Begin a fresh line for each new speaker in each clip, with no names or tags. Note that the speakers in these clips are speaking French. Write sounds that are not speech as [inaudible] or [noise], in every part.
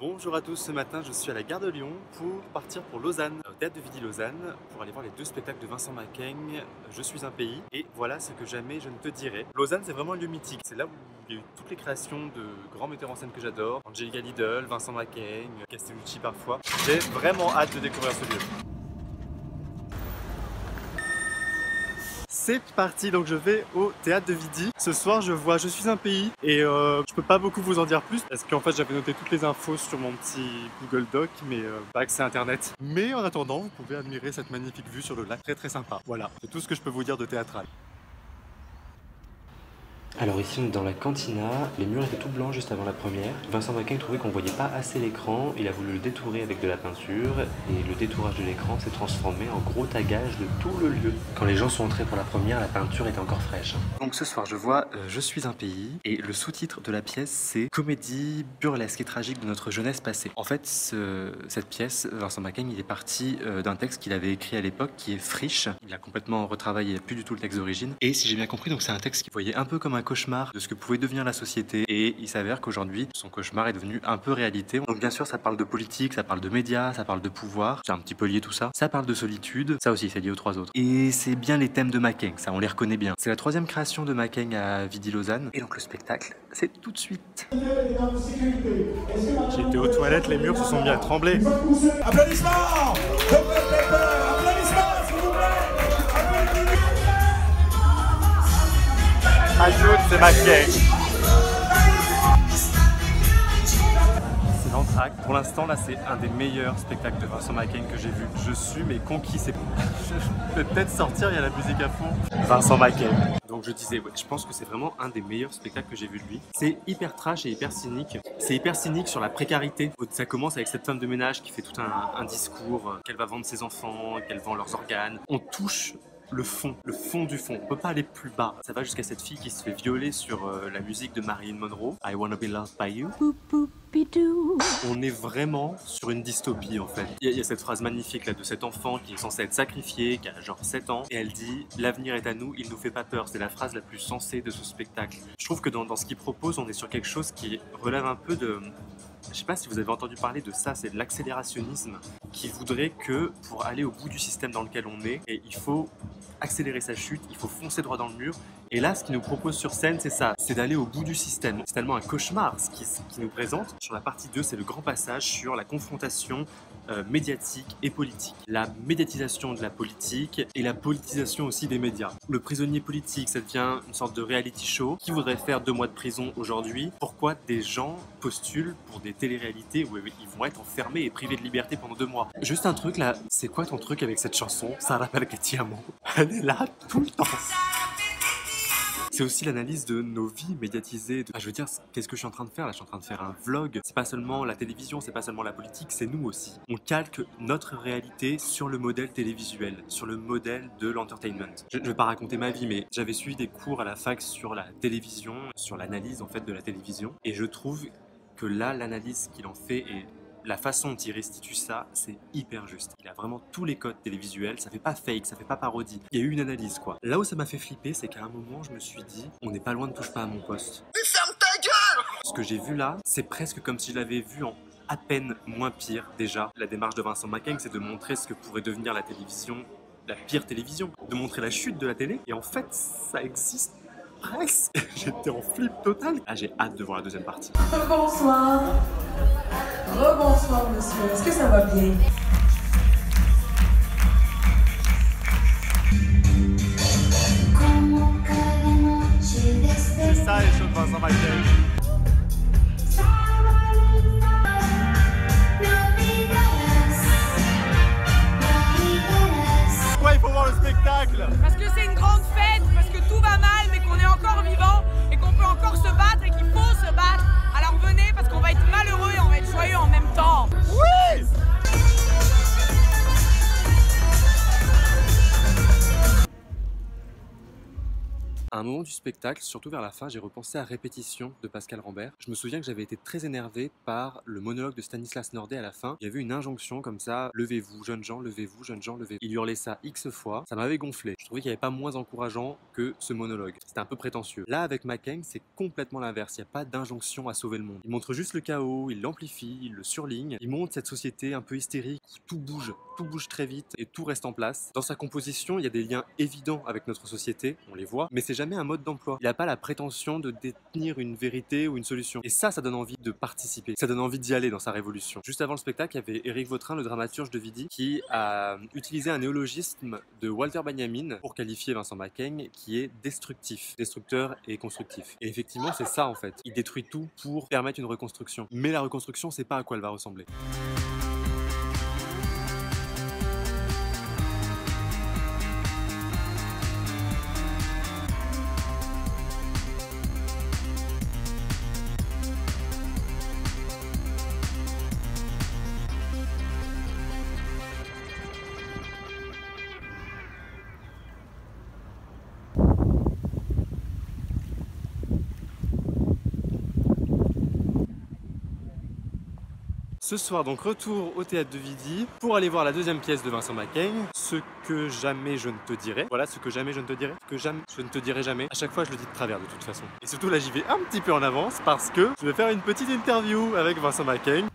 Bonjour à tous, ce matin je suis à la gare de Lyon pour partir pour Lausanne, au théâtre de Vidi Lausanne, pour aller voir les deux spectacles de Vincent Macaigne, Je suis un pays, et voilà ce que jamais je ne te dirai. Lausanne c'est vraiment un lieu mythique, c'est là où il y a eu toutes les créations de grands metteurs en scène que j'adore, Angelica Lidl, Vincent Macaigne, Castellucci parfois. J'ai vraiment hâte de découvrir ce lieu. C'est parti, donc je vais au théâtre de Vidi. Ce soir, je vois Je suis un pays et euh, je peux pas beaucoup vous en dire plus parce qu'en fait, j'avais noté toutes les infos sur mon petit Google Doc, mais pas accès à internet. Mais en attendant, vous pouvez admirer cette magnifique vue sur le lac, très très sympa. Voilà, c'est tout ce que je peux vous dire de théâtral.
Alors ici on est dans la cantina, les murs étaient tout blancs juste avant la première. Vincent Macaigne trouvait qu'on voyait pas assez l'écran, il a voulu le détourer avec de la peinture et le détourage de l'écran s'est transformé en gros tagage de tout le lieu. Quand les gens sont entrés pour la première, la peinture était encore fraîche.
Donc ce soir je vois euh, Je suis un pays et le sous-titre de la pièce c'est Comédie burlesque et tragique de notre jeunesse passée. En fait cette pièce, Vincent Macaigne il est parti euh, d'un texte qu'il avait écrit à l'époque qui est friche. Il a complètement retravaillé, plus du tout le texte d'origine. Et si j'ai bien compris donc c'est un texte qu'il voyait un peu comme un cauchemar de ce que pouvait devenir la société et il s'avère qu'aujourd'hui son cauchemar est devenu un peu réalité. Donc bien sûr ça parle de politique, ça parle de médias, ça parle de pouvoir, c'est un petit peu lié tout ça. Ça parle de solitude, ça aussi c'est lié aux trois autres. Et c'est bien les thèmes de Macaigne, ça on les reconnaît bien. C'est la troisième création de Macaigne à Vidi Lausanne et donc le spectacle c'est tout de suite. J'étais aux toilettes, les murs se sont mis à trembler.
Applaudissements
Ajoute, c'est Macaigne. C'est l'entracte. Pour l'instant, là, c'est un des meilleurs spectacles de Vincent Macaigne que j'ai vu. Je suis mais conquis. C'est [laughs] je peux peut-être sortir, il y a la musique à fond. Vincent Macaigne. Donc je disais, ouais, je pense que c'est vraiment un des meilleurs spectacles que j'ai vu de lui. C'est hyper trash et hyper cynique. C'est hyper cynique sur la précarité. Ça commence avec cette femme de ménage qui fait tout un, un discours euh, qu'elle va vendre ses enfants, qu'elle vend leurs organes. On touche le fond, le fond du fond. On peut pas aller plus bas. Ça va jusqu'à cette fille qui se fait violer sur euh, la musique de Marilyn Monroe, I Wanna Be Loved by You. On est vraiment sur une dystopie en fait. Il y, a, il y, a cette phrase magnifique là de cet enfant qui est censé être sacrifié, qui a genre 7 ans, et elle dit L'avenir est à nous, il nous fait pas peur. C'est la phrase la plus sensée de ce spectacle. Je trouve que dans, dans ce qu'il propose, on est sur quelque chose qui relève un peu de. Je sais pas si vous avez entendu parler de ça, c'est de l'accélérationnisme qui voudrait que pour aller au bout du système dans lequel on est, et il faut accélérer sa chute, il faut foncer droit dans le mur. Et là, ce qu'il nous propose sur scène, c'est ça, c'est d'aller au bout du système. C'est tellement un cauchemar ce qui, nous présente. Sur la partie 2, c'est le grand passage sur la confrontation euh, médiatique et politique. La médiatisation de la politique et la politisation aussi des médias. Le prisonnier politique, ça devient une sorte de reality show. Qui voudrait faire deux mois de prison aujourd'hui? Pourquoi des gens postulent pour des téléréalités où ils vont être enfermés et privés de liberté pendant deux mois? Juste un truc là, c'est quoi ton truc avec cette chanson? Ça rappelle Katiamo. Elle est là tout le temps. C'est aussi l'analyse de nos vies médiatisées. Ah, je veux dire, qu'est-ce que je suis en train de faire là? Je suis en train de faire un vlog. C'est pas seulement la télévision, c'est pas seulement la politique, c'est nous aussi. On calque notre réalité sur le modèle télévisuel, sur le modèle de l'entertainment. Je, je vais pas raconter ma vie, mais j'avais suivi des cours à la fac sur la télévision, sur l'analyse en fait de la télévision, et je trouve que là, l'analyse qu'il en fait est la façon dont il restitue ça, c'est hyper juste. Il a vraiment tous les codes télévisuels, ça fait pas fake, ça fait pas parodie. Il y a eu une analyse quoi. Là où ça m'a fait flipper, c'est qu'à un moment, je me suis dit, on n'est pas loin de touche pas à mon poste.
Mais ferme ta gueule
Ce que j'ai vu là, c'est presque comme si je l'avais vu en à peine moins pire déjà. La démarche de Vincent Macaigne, c'est de montrer ce que pourrait devenir la télévision, la pire télévision, de montrer la chute de la télé. Et en fait, ça existe [laughs] J'étais en flip total. Ah, j'ai hâte de voir la deuxième partie.
Bonsoir. Rebonsoir, monsieur. Est-ce que ça va bien?
C'est ça les choses de Vincent Macaigne. Pourquoi il faut voir le spectacle
Parce que c'est une grande fête, tout va mal, mais qu'on est encore vivant et qu'on peut encore se battre et qu'il faut se battre. Alors venez parce qu'on va être malheureux et on va être joyeux en même temps.
Oui Un moment du spectacle, surtout vers la fin, j'ai repensé à Répétition de Pascal Rambert. Je me souviens que j'avais été très énervé par le monologue de Stanislas Nordet à la fin. Il y avait une injonction comme ça levez-vous, jeunes gens, levez-vous, jeunes gens, levez-vous. Il hurlait ça X fois. Ça m'avait gonflé. Je trouvais qu'il n'y avait pas moins encourageant que ce monologue. C'était un peu prétentieux. Là, avec McCain, c'est complètement l'inverse. Il n'y a pas d'injonction à sauver le monde. Il montre juste le chaos, il l'amplifie, il le surligne. Il montre cette société un peu hystérique où tout bouge, tout bouge très vite et tout reste en place. Dans sa composition, il y a des liens évidents avec notre société, on les voit, mais c'est jamais un mode d'emploi. Il n'a pas la prétention de détenir une vérité ou une solution. Et ça, ça donne envie de participer. Ça donne envie d'y aller dans sa révolution. Juste avant le spectacle, il y avait Éric Vautrin, le dramaturge de Vidi, qui a utilisé un néologisme de Walter Benjamin pour qualifier Vincent Macaigne, qui est destructif, destructeur et constructif. Et effectivement, c'est ça en fait. Il détruit tout pour permettre une reconstruction. Mais la reconstruction, c'est pas à quoi elle va ressembler. Ce soir, donc retour au théâtre de Vidi pour aller voir la deuxième pièce de Vincent Macaigne, Ce que jamais je ne te dirai. Voilà, ce que jamais je ne te dirai. Ce que jamais je ne te dirai jamais. À chaque fois, je le dis de travers de toute façon. Et surtout là, j'y vais un petit peu en avance parce que je vais faire une petite interview avec Vincent Macaigne.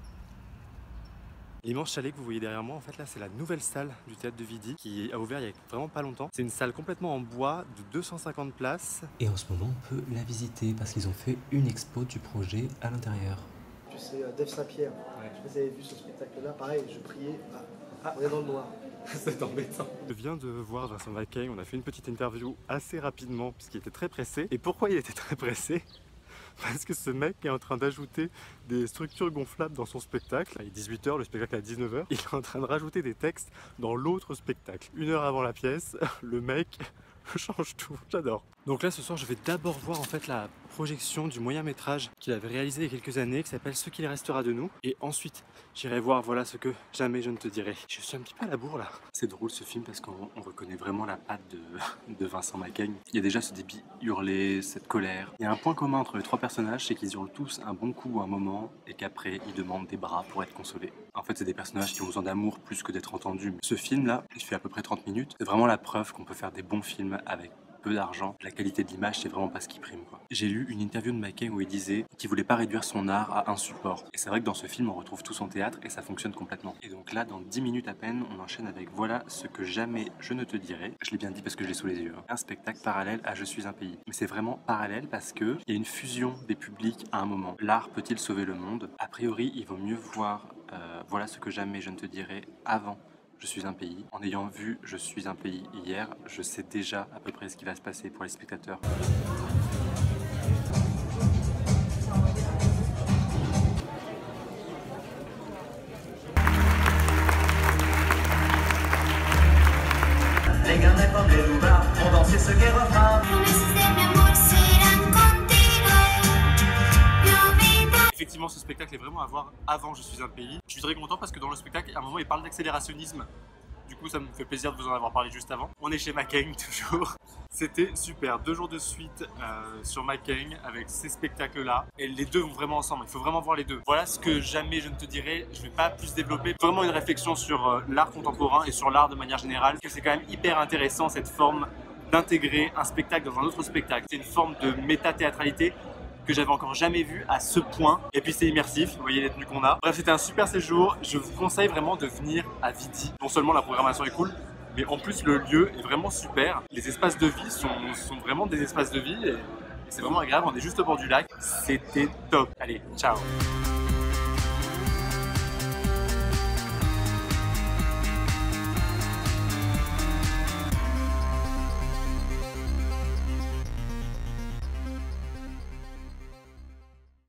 L'immense chalet que vous voyez derrière moi, en fait là c'est la nouvelle salle du théâtre de Vidi qui a ouvert il y a vraiment pas longtemps. C'est une salle complètement en bois de 250 places.
Et en ce moment on peut la visiter parce qu'ils ont fait une expo du projet à l'intérieur.
C'est euh, Dave Saint-Pierre. Je sais pas si vous avez vu ce spectacle-là. Pareil, je priais. Ah, on est dans le noir. [laughs]
C'est embêtant. Je viens de voir Vincent Macaigne, on a fait une petite interview assez rapidement puisqu'il était très pressé. Et pourquoi il était très pressé? [laughs] Parce que ce mec est en train d'ajouter des structures gonflables dans son spectacle. Il est 18h, le spectacle est à 19h. [laughs] Il est en train de rajouter des textes dans l'autre spectacle. Une heure avant la pièce, le mec change tout. J'adore. Donc là, ce soir, je vais d'abord voir en fait la projection du moyen métrage qu'il avait réalisé il y a quelques années, qui s'appelle Ce qu'il restera de nous. Et ensuite, j'irai voir voilà ce que jamais je ne te dirai. Je suis un petit peu à la bourre là. C'est drôle ce film parce qu'on reconnaît vraiment la patte [laughs] de, Vincent Macaigne. Il y a déjà ce débit hurlé, cette colère. Il y a un point commun entre les trois personnages, c'est qu'ils hurlent tous un bon coup un moment et qu'après ils demandent des bras pour être consolés. En fait, c'est des personnages qui ont besoin d'amour plus que d'être entendus. Ce film là, il fait à peu près 30 minutes. C'est vraiment la preuve qu'on peut faire des bons films avec peu d'argent, la qualité de l'image, c'est vraiment pas ce qui prime. J'ai lu une interview de McKay où il disait qu'il voulait pas réduire son art à un support. Et c'est vrai que dans ce film, on retrouve tout son théâtre et ça fonctionne complètement. Et donc là, dans 10 minutes à peine, on enchaîne avec Voilà ce que jamais je ne te dirai. Je l'ai bien dit parce que je l'ai sous les yeux. Hein. Un spectacle parallèle à Je suis un pays. Mais c'est vraiment parallèle parce que il y a une fusion des publics à un moment. L'art peut-il sauver le monde? A priori, il vaut mieux voir euh, Voilà ce que jamais je ne te dirai avant je suis un pays. En ayant vu Je suis un pays hier, je sais déjà à peu près ce qui va se passer pour les spectateurs. Effectivement, ce spectacle est vraiment à voir avant Je suis un pays. Je suis très content parce que dans le spectacle, à un moment, il parle d'accélérationnisme. Du coup, ça me fait plaisir de vous en avoir parlé juste avant. On est chez McCain [laughs] toujours. C'était super. Deux jours de suite euh, sur McCain avec ces spectacles-là. Et les deux vont vraiment ensemble. Il faut vraiment voir les deux. Voilà ce que jamais je ne te dirai. Je ne vais pas plus développer. Vraiment une réflexion sur euh, l'art contemporain et sur l'art de manière générale. C'est quand même hyper intéressant cette forme d'intégrer un spectacle dans un autre spectacle. C'est une forme de méta-théâtralité que j'avais encore jamais vu à ce point. Et puis c'est immersif, vous voyez les tenues qu'on a. Bref, c'était un super séjour. Je vous conseille vraiment de venir à Vidi. Non seulement la programmation est cool, mais en plus le lieu est vraiment super. Les espaces de vie sont, vraiment des espaces de vie et c'est vraiment agréable. On est juste au bord du lac. C'était top. Allez, ciao